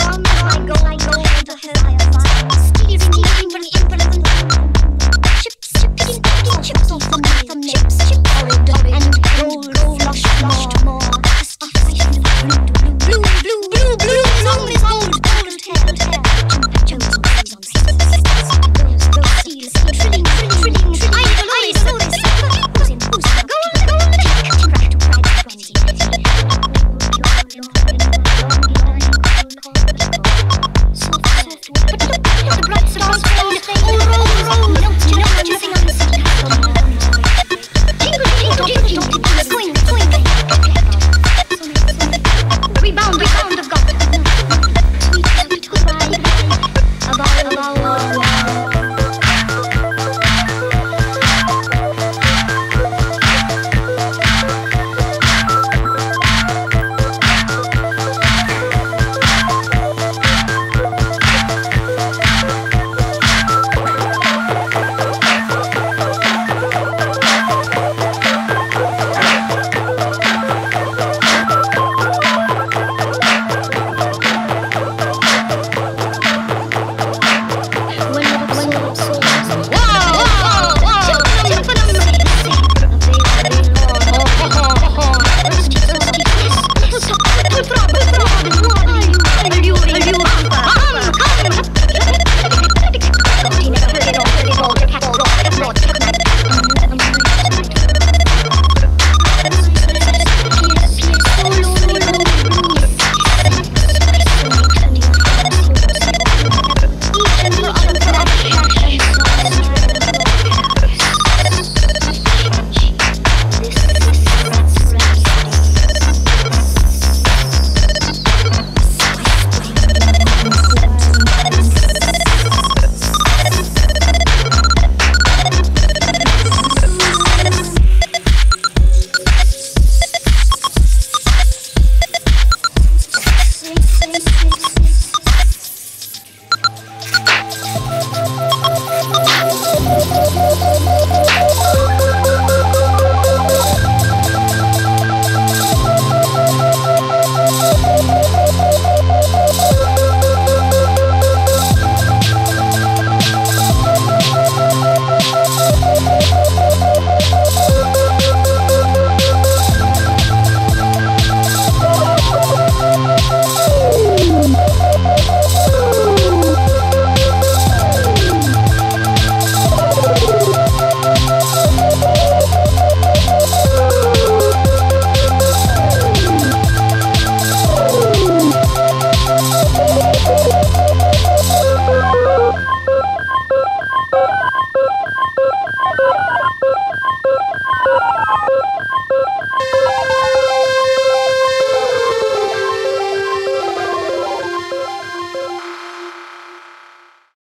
I go, I go until I nothing.